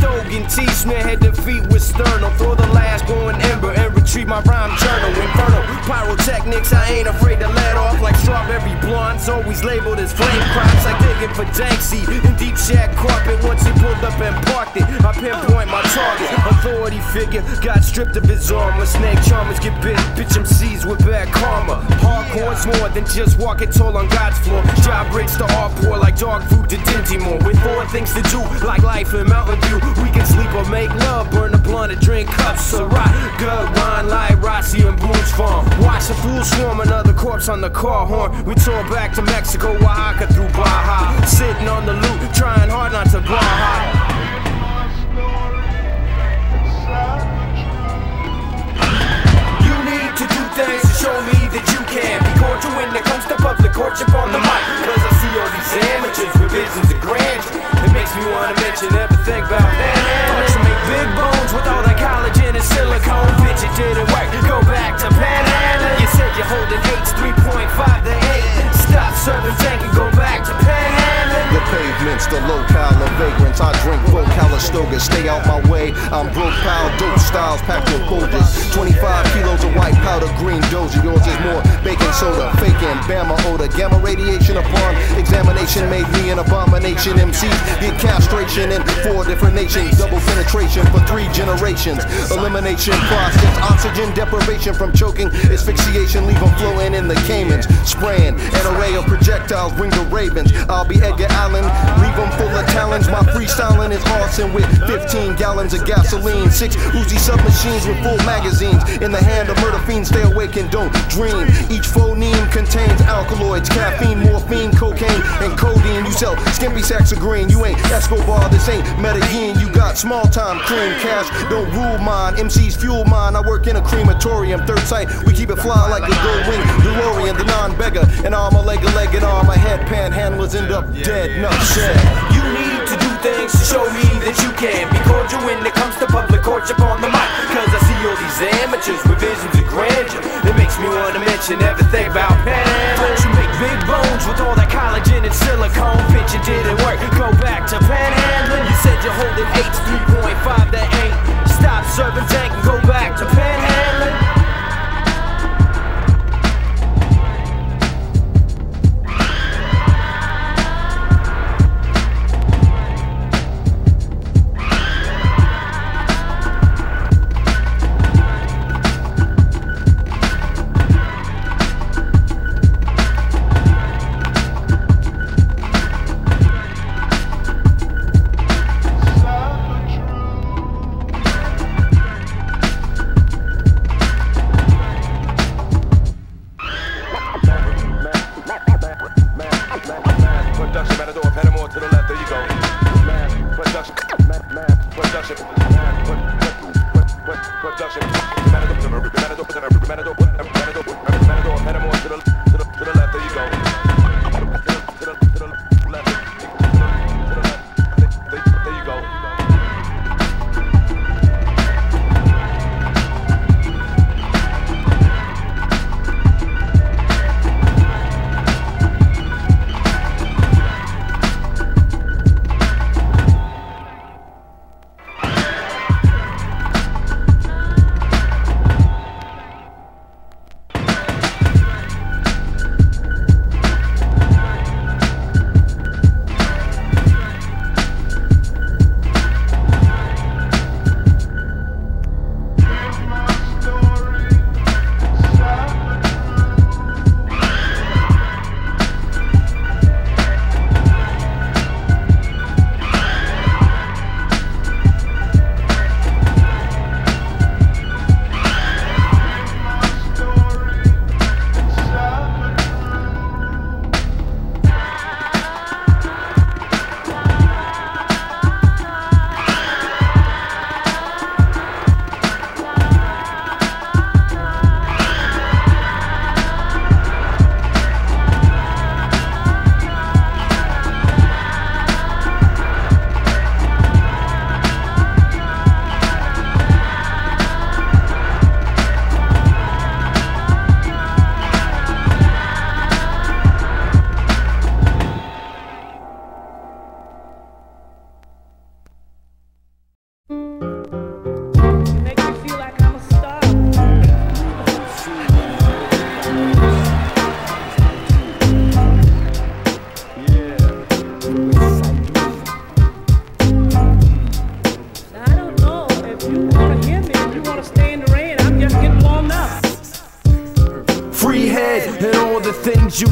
can do. With Stogan T. Smith head to feet with sternum. Throw the last going ember retrieve my rhyme journal. Inferno pyrotechnics, I ain't afraid to let off like strawberry blondes. Always labeled as flame crops, like digging for dank seed in deep shag carpet. Once he pulled up and parked it, I pinpoint my target. Authority figure got stripped of his armor. Snake charmers get bit, bitch MCs with bad karma. Hardcore's more than just walking tall on God's floor. Job breaks to all poor like dog food to Dinty Moore. With four things to do, like life in Mountain View. We can sleep or make love, burn a blunt and drink cups of rock. Good like Rossi and Boone's Farm. Watch a fool swarm, another corpse on the car horn. We tore back to Mexico, Oaxaca through Baja. Sitting on the loot, trying hard not to Baja. You things to show me that you can be cordial when it comes to public courtship on the mic. Cause I see all these amateurs with visions of grandeur. It makes me wanna mention everything about Panhandling. You make big bones with all that collagen and silicone. Bitch, it didn't work. Go back to Panhandling. You said you're holding H 3.5 to 8. Stop serving tank and go back to Panhandling. The pavements, the locale of vagrants. I drink full Calistoga, stay out my way. I'm broke pile, dope styles packed with folders. 25 kilos of white powder, green doja. Yours is more baking soda, faking Bama odor. Gamma radiation upon examination made me an abomination. MCs get castration in four different nations. Double penetration for three generations. Elimination process, oxygen deprivation from choking. Asphyxiation, leave them flowing in the Caymans. Spraying an array of projectiles, the ravens. I'll be Edgar Allan, leave them full of talents. My freestyling is arson with 15 gallons of gasoline. Six Uzi submachines with full magazines. In the hand of murder fiends, stay awake and don't dream. Each phoneme contains alkaloids, caffeine, morphine, cocaine, and codeine. You sell skimpy sacks of green. You ain't Escobar, this ain't Medellin. You got small time cream cash. Don't rule mine. MCs fuel mine. I work in a crematorium. Third sight, we keep it fly like a gold wing. DeLorean, the non beggar. An arm, a leg, a leg, an arm, a head. Panhandlers end up dead. Enough said. You need to do things to show me that you can be cordial when it comes to public courtship on the mic. Cause I see all these amateurs with visions of grandeur. It makes me wanna mention everything about Panhandling. You make big bones with all that collagen and silicone. Bitch, it didn't work. Go back to Panhandling. You said you're holding H 3.5 that ain't. Stop serving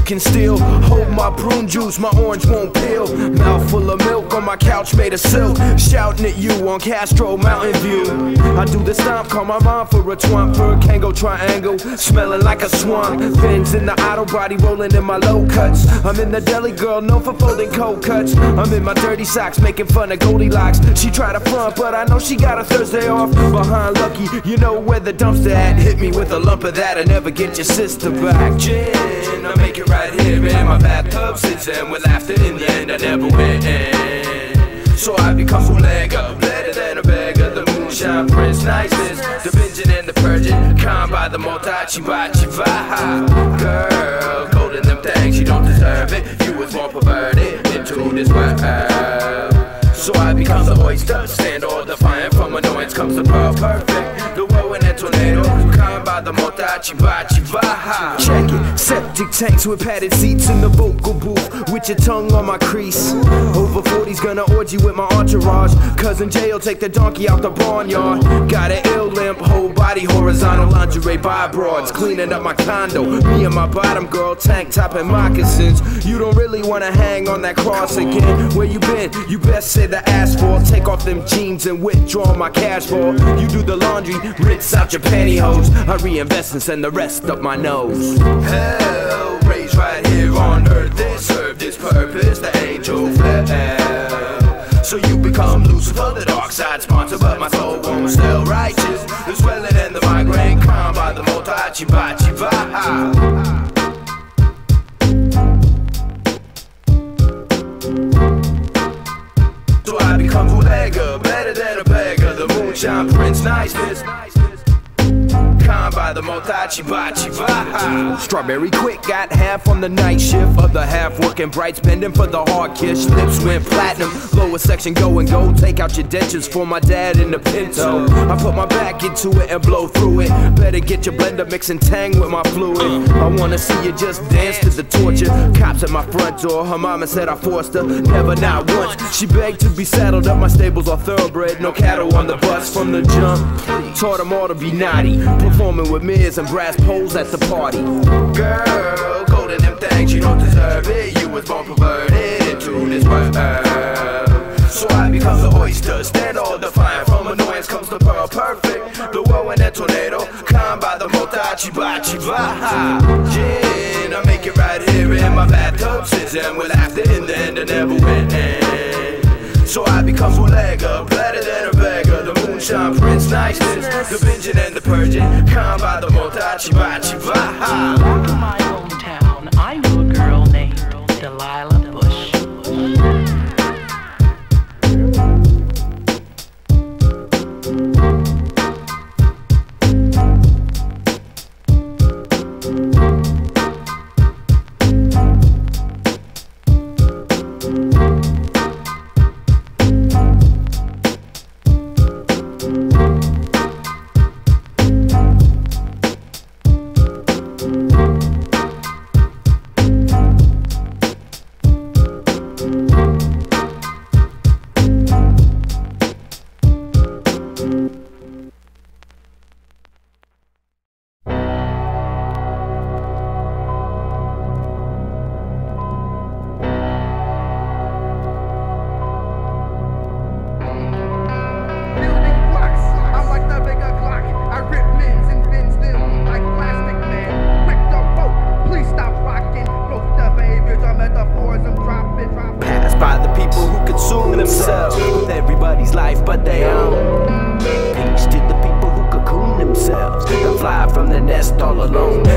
can still Hold my prune juice, my orange won't peel. Mouth full of my couch made of silk. Shouting at you on Castro Mountain View. I do the stomp, call my mom for a twomp for a Kango triangle. Smelling like a swamp. Pins in the auto body rolling in my low cuts. I'm in the deli girl, known for folding cold cuts. I'm in my dirty socks making fun of Goldilocks. She tried to front, but I know she got a Thursday off. Behind Lucky, you know where the dumpster at. Hit me with a lump of that and never get your sister back. Gin, I make it right here in my bathtub. Sits in with laughter in the end, I never win. So I become bootlegger, better than a beggar. The moonshine prince, niceness, the binging and the purging. Calm by the multi bachi vibe. Girl, golden them things, you don't deserve it. You was born perverted into this world. So I become the oyster, stand all defiant from annoyance comes the perfect. The. Check it, septic tanks with padded seats in the vocal booth, with your tongue on my crease. Over 40's gonna orgy with my entourage. Cousin Jay will take the donkey out the barnyard. Got an ill limp, whole body horizontal lingerie by broads, cleaning up my condo. Me and my bottom girl, tank top and moccasins. You don't really wanna hang on that cross again. Where you been? You best say the asphalt. Take off them jeans and withdraw my cash for. You do the laundry, rinse out your pantyhose. I reinvest and the rest up my nose. Hell, raised right here on earth. This served its purpose, the angel fell. So you become Lucifer, the dark side sponsor, but my soul won't still righteous. The swelling and the migraine, calm by the multi vibe. So I become bootlegger, better than a beggar. The moonshine prince, niceness. Calm by the multi bachi. Strawberry quick got half on the night shift, other half working bright, spending for the hard kiss. Lips went platinum, lower section go and go. Take out your dentures for my dad in the Pinto. I put my back into it and blow through it. Better get your blender mixing tang with my fluid. I wanna see you just dance to the torture. Cops at my front door. Her mama said I forced her, never not once. She begged to be saddled up. My stables are thoroughbred, no cattle on the bus from the jump. Taught them all to be naughty, performing with mirrors and brass poles at the party. Girl, golden them things, you don't deserve it. You was born perverted into this world. So I become the oyster, stand all defiant. From annoyance comes the pearl perfect. The whirlwind and tornado, calm by the multi bachi vibe. Gin, I make it right here in my bathtub, sitting with laughter in the end, I never win. So I become a bootlegger, better than a beggar. Moonshine prince, niceness, the binging and the purging, calm by the multi bachi vibe. Back in my hometown, I knew a girl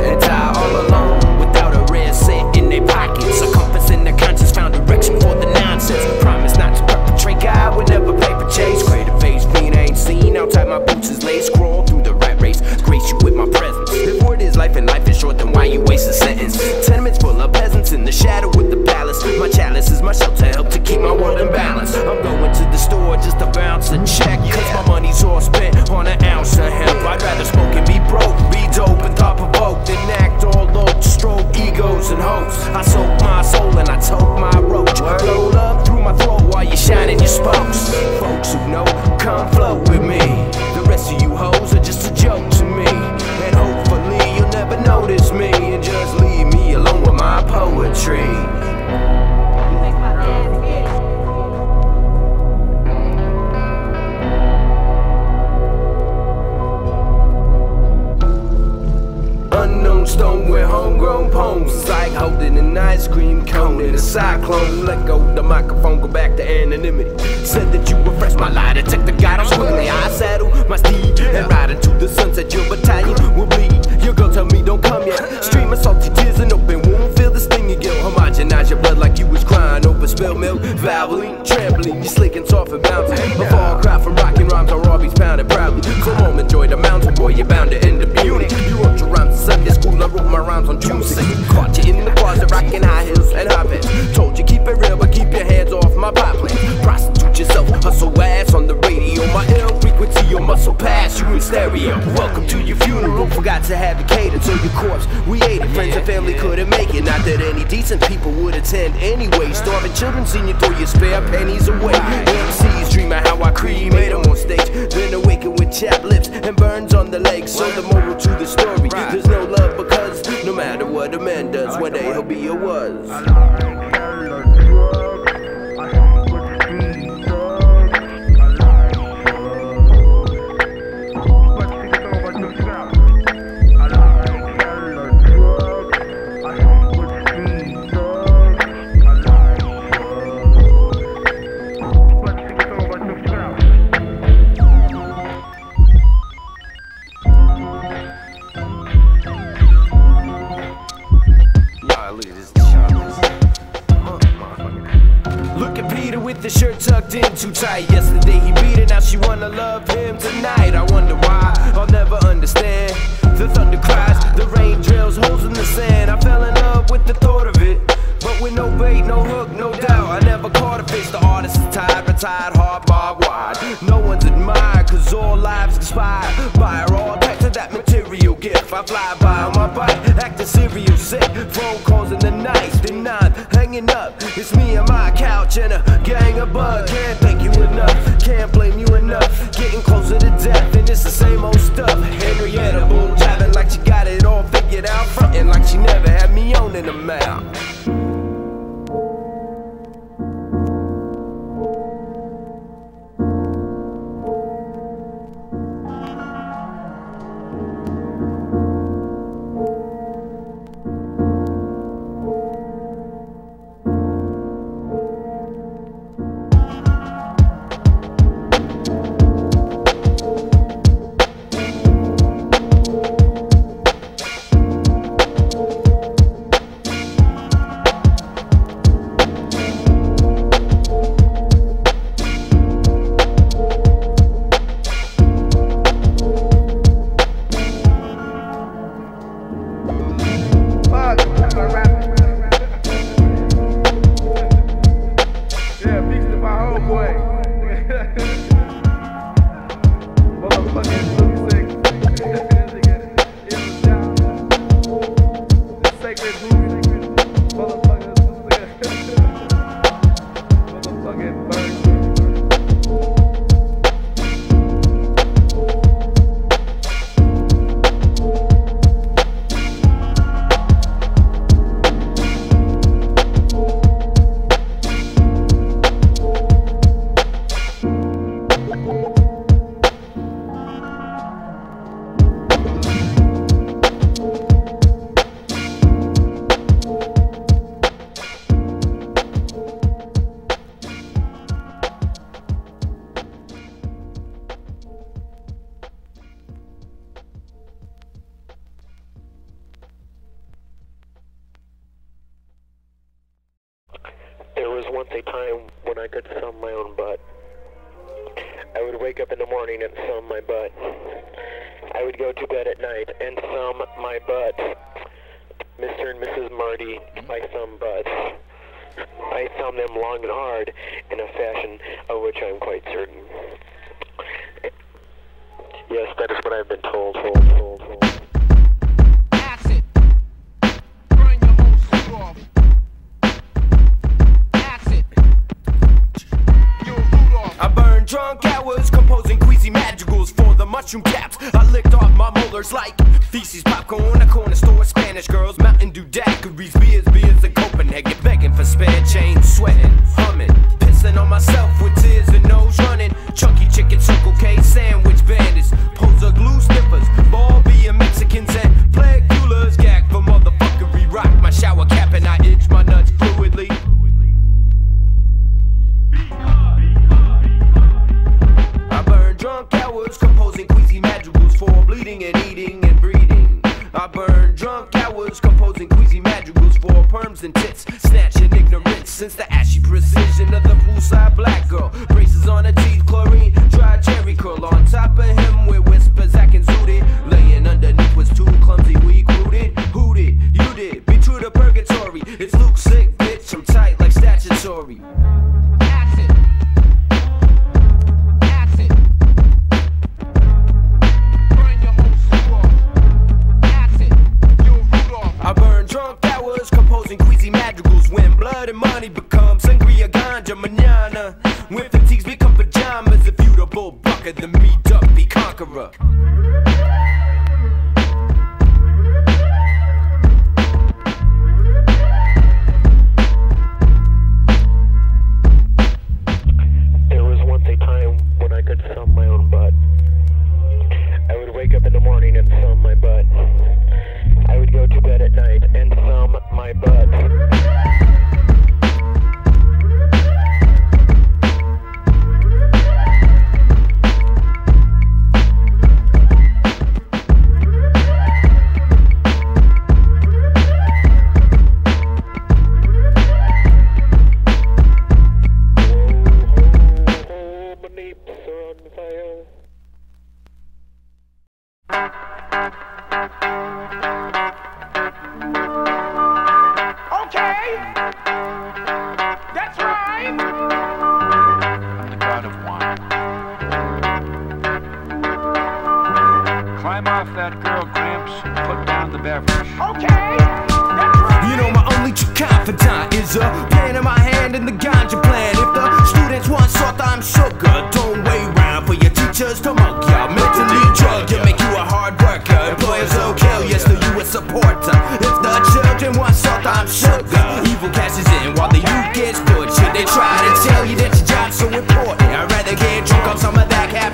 and die all alone without a red cent in their pockets. A compass in their conscience found direction for the nonsense. Promise not to perpetrate, God would never paper chase. Greater phase, green ain't seen outside my boots is laid. Scroll through the rat race, grace you with my presence. Live word is life and life is short, then why you waste a sentence? Tenements full of peasants in the shadow with the palace. My chalice is my shelter, help to keep my world in balance. I'm going to the store just to bounce a check, cause my money's all spent on an ounce of hemp. I'd rather smoke it. told my roach. Blow love through my throat while you're shining your spokes. Folks who know, come flow with me. clone. Let go the microphone, go back to anonymity. Said that you were fresh, my lie detector got children, senior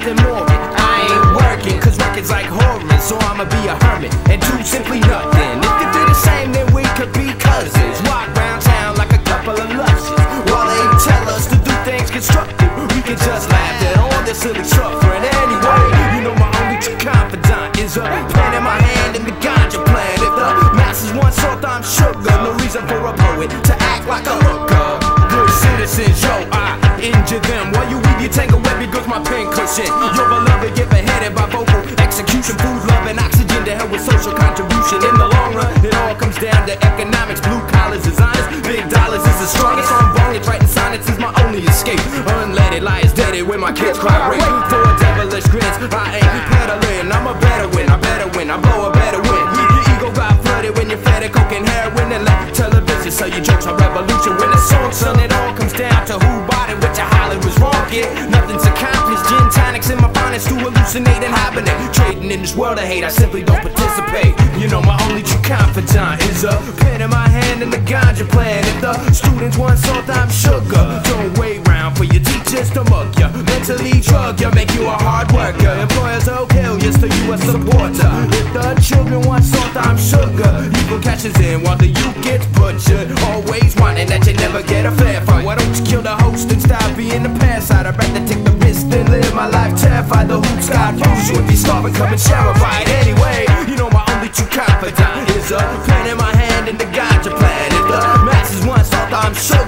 nothing more. I ain't working, cause working's like horror, so I'ma be a hermit. And do simply nothing. Your beloved get beheaded by vocal execution. Food, love, and oxygen to help with social contribution. In the long run, it all comes down to economics. Blue collars, designers, big dollars is the strongest. I'm vulnerable, writing sonnets is my only escape. Unleaded lies deaded when my kids cry Wait For a devilish grins, I ain't peddling. I'm a better win, I better win, I blow a better win. Your ego got flooded when you're fed a coke and heroin and left television. So your jokes are revolution when the song, son, it all comes hidden in this world of hate. I simply don't participate. You know, my only true confidant is a pen in my hand and the ganja plan. If the students want salt, I'm sugar. Don't wait round for your teachers to mug you. Mentally drug you, make you a hard worker. Employers will kill you, so you a supporter. If the children want salt, I'm sugar. Evil catches in while the youth gets butchered. Always whining that you never get a fair fight. Why don't you kill the host and stop being a past? I'd rather take the risk than live my life terrified. The it's God use you if you starving, come and anyway. You know my only true confidant is a pen in my hand and the ganja plan. If the masses once thought I'm sure.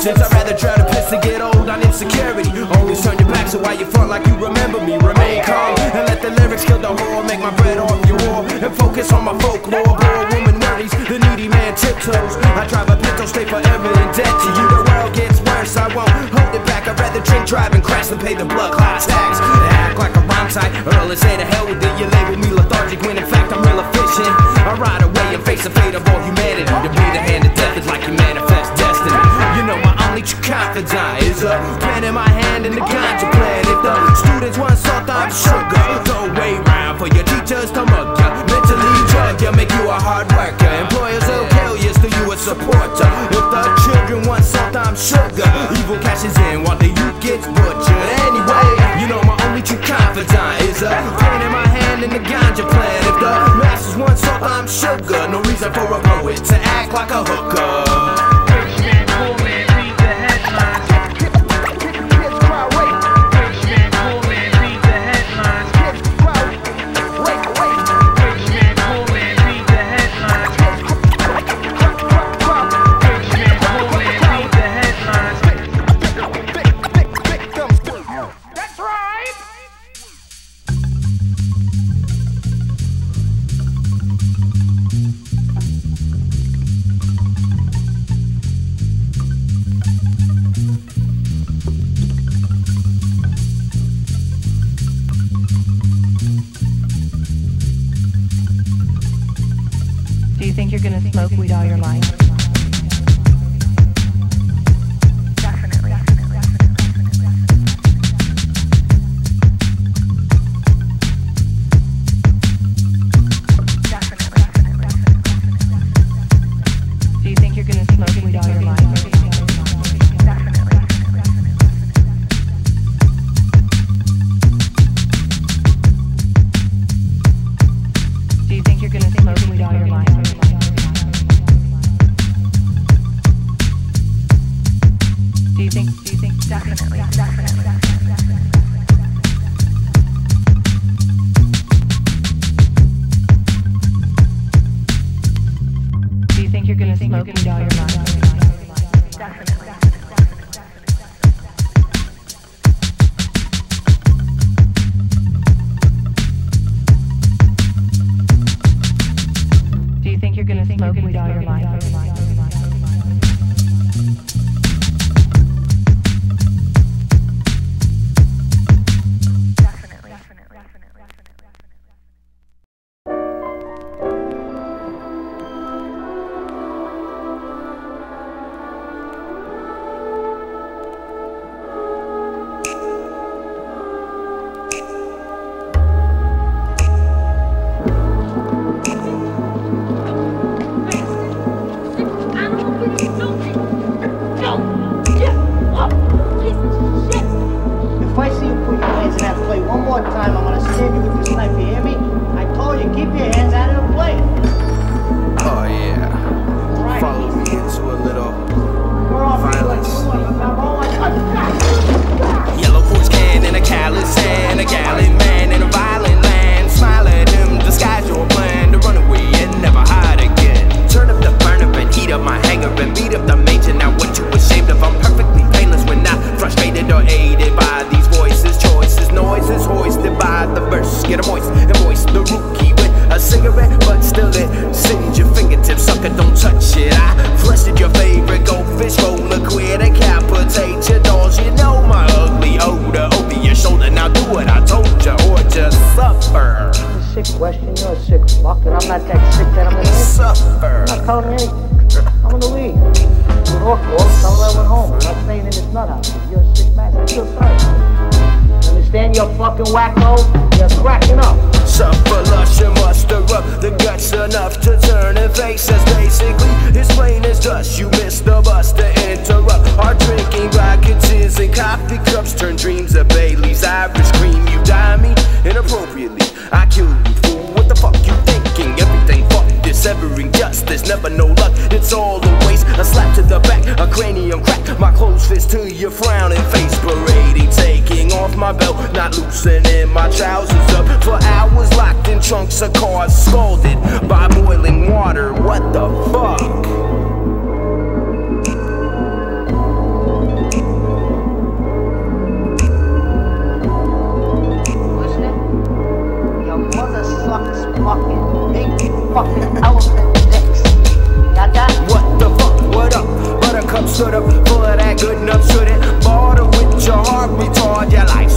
Simpletons. I'd rather try to piss and get old on insecurity. Always turn your back so why you front like you remember me. Remain calm and let the lyrics kill the whore. Make my bread off your wall and focus on my folklore. Poor woman worries, the needy man tiptoes. I drive a pinto straight forever in debt to you. The world gets worse, I won't hold it back. I'd rather drink, drive, and crash than pay the blood clot tax. Act like a rhyme tight, Earl and say to hell with it. You label me lethargic when in fact I'm real efficient. I ride away and face the fate of all humanity. Confidant is a pen in my hand and the ganja plan. If the students want salt, I'm sugar. Way round for your teachers to mug ya. Mentally drug ya, make you a hard worker. Employers will kill you, still you a supporter. If the children want salt, I'm sugar. Evil cashes in while the youth gets butchered. Anyway, you know my only true confidant is a pen in my hand and the ganja plan. If the masses want salt, I'm sugar. No reason for a poet to act like a hooker. Gallant man in a violent land. Smile at him, disguise your plan to run away and never hide again. Turn up the burn up and heat up my hanger and beat up the major. Now what you ashamed of? I'm perfectly painless when not frustrated or aided by these voices, choices, noises hoisted by the verse. Get a moist and voice the rookie with a cigarette, but still it sends your fingertips. Sucker, don't touch it. I sick question. You're a sick fuck, and I'm not that sick that I'm gonna. Suffer. I'm not telling you anything. I'm gonna leave. With awkward, tell her I went home. I'm not staying in this nut house. You're a sick man, I feel sorry. Understand, you fucking wacko? You're cracking up. Suffer lush and muster up the guts enough to turn and face us. Basically, it's plain as dust. You missed the bus to interrupt our drinking rockets and coffee cups. Turn dreams of Bailey's Irish cream. You die me inappropriately. I kill you, fool. What the fuck you thinking? Everything fuck this, severing justice. Never no luck. It's all a waste. A slap to the back, a cranium crack. My clothes fist to your frowning face. Parading, taking off my belt, not loosening my trousers up. For hours locked in trunks of cars, scalded by boiling water. What the fuck? I was in What the fuck? What up? Buttercup stood up, full of that good enough. Shouldn't bother with your heart retard. Your life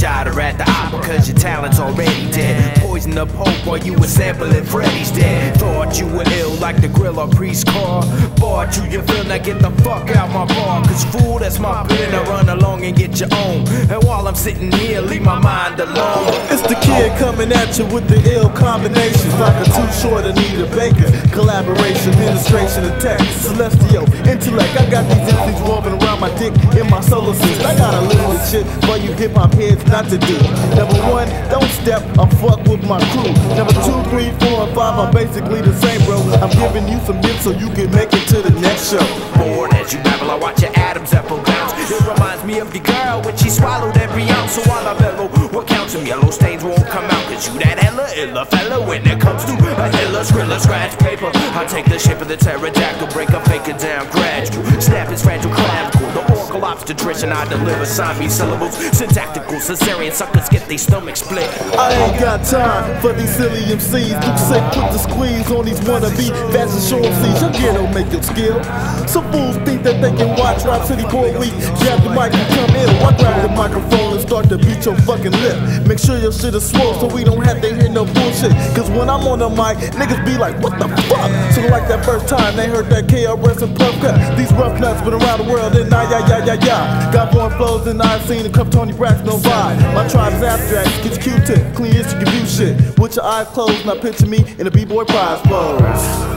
shot her at the opera cause your talent's already dead. Poison up hope while you were sampling Freddy's dead. Thought you were ill like the grill or priest car. Bought you your feel now get the fuck out my bar. Cause fool, that's my pen. I run along and get your own. And while I'm sitting here, leave my mind alone. It's the kid coming at you with the ill combinations like a too short Anita Baker. Collaboration, administration, attack, celestial, intellect. I got these MCs woven around my dick in my solar system. I gotta live this shit for you hip hop heads not to do. Number one, don't step or fuck with my crew. Number two, three, four, and five are basically the same, bro. I'm giving you some hits so you can make it to the next show. Born as you babble, I watch your Adam's apple bounce. It reminds me of the girl when she swallowed every ounce. So while I bellow, what counts some yellow stains won't come out. Cause you that hella illa fella when it comes to a hella skrilla scratch paper. I take the shape of the pterodactyl, break a faker down gradual. Snap his fragile clavicle. The oracle obstetrician, I deliver sign syllables. Syntactical, cesarean suckers get their stomach split. I ain't got time for these silly MCs. Luke sick, put the squeeze on these wannabe fashion show MCs. Your don't make them skill. Some fools think that they can watch Rap City for a week. Grab the mic and come in. Or grab the microphone start to beat your fucking lip. Make sure your shit is swole so we don't have to hear no bullshit. Cause when I'm on the mic, niggas be like, what the fuck? So like that first time they heard that KRS and Puff Cut. These rough nuts been around the world and I, yeah, yeah, yeah, yeah. Got born flows and I've seen a cup Toni Braxton no vibe. My tribe's abstract, get your Q-tip, clean you shit. With your eyes closed, now picture me in a B-boy prize pose.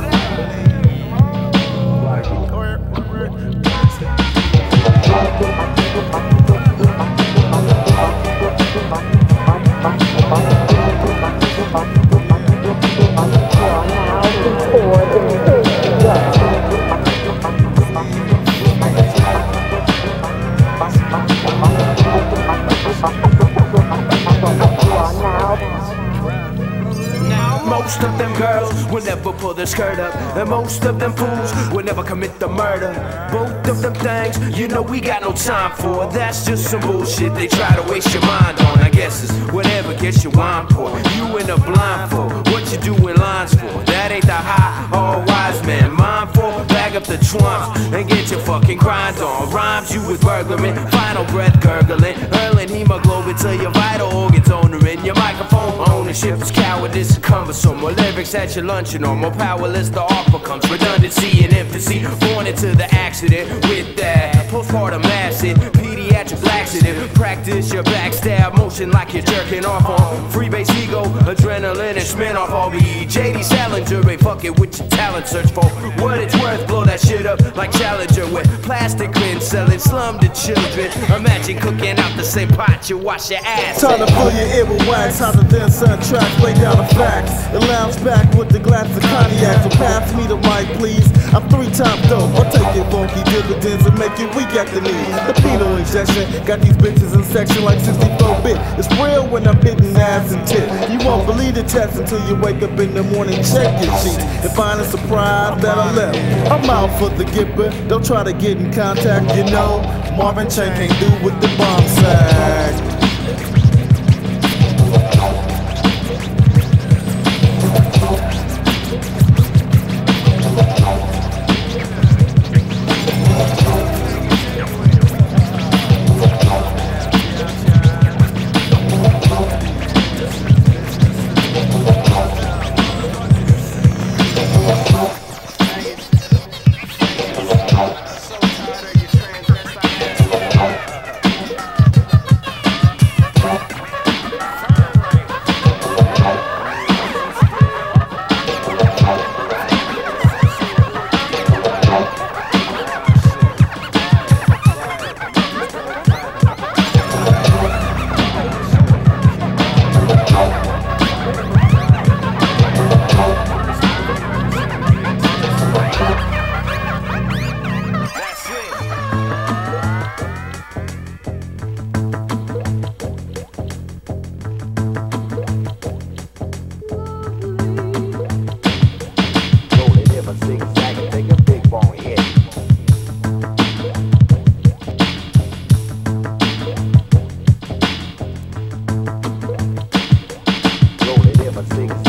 好。Most of them girls will never pull their skirt up, and most of them fools will never commit the murder. Both of them things, you know we got no time for. That's just some bullshit they try to waste your mind on. I guess it's whatever gets your wine pour. You in a blindfold, what you doing lines for? That ain't the high, all wise man. Mindful, bag up the trunks and get your fucking grind on. Rhymes you with burglaring, final breath gurgling, hurling hemoglobin to your vital organs owning your microphone ownership is cowardice, cumbersome. More lyrics at your luncheon or more powerless, the art becomes redundancy and empathy. Born into the accident with that postpartum acid, pediatric laxative. Practice your backstab motion like you're jerking off on freebase ego, adrenaline and spin off all the JD Salinger. Ain't fuck it with your talent, search for what it's worth. Blow that shit up like Challenger with plastic bin selling slum to children. Imagine cooking out the same pot you wash your ass. Time to fill your ear with wax, how to then send tracks, lay down the facts. And lounge back with the glass of cognac. So pass me the mic, please. I'm three times dope. I'll take your funky dividends and make it weak at the knees. The penal injection got these bitches in section like 64 bit. It's real when I'm hitting ass and tit. You won't believe the test until you wake up in the morning, check your sheets, and find a surprise that I left. I'm out for the gipper. Don't try to get in contact, you know. Marvin Chain can't do with the bomb sack. I think.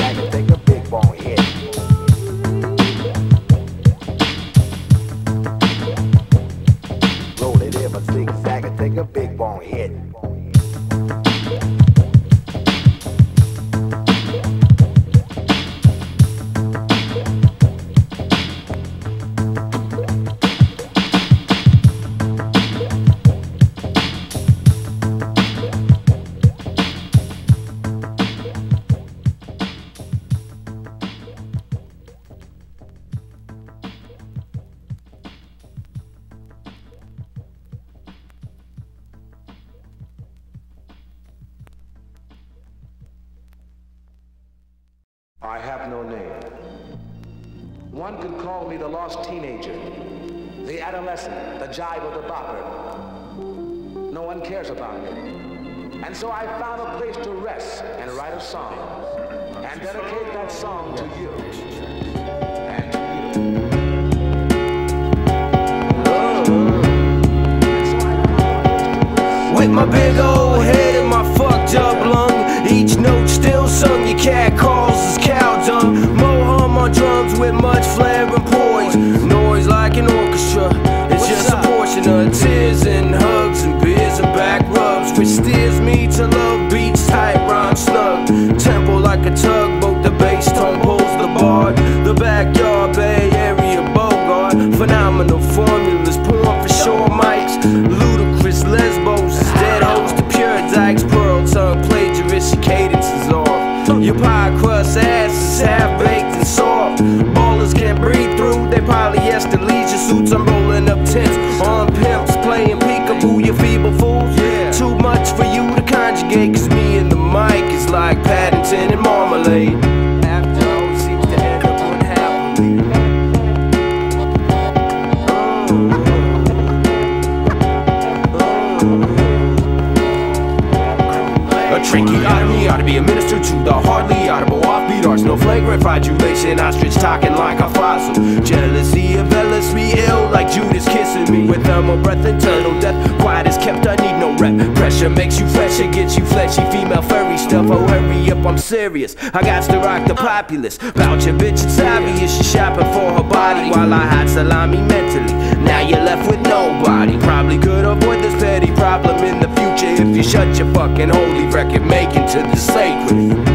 Ignorant fraudulation, ostrich talking like a fossil. Jealousy of me ill like Judas kissing me. With thermal breath, internal death, quiet is kept, I need no rep. Pressure makes you fresher, gets you fleshy, female furry stuff. Oh, hurry up, I'm serious. I got to rock the populace. Bounce your bitch, it's obvious. She's shopping for her body while I had salami mentally. Now you're left with nobody. Probably could avoid this petty problem in the future if you shut your fucking holy record, make it to the sacred.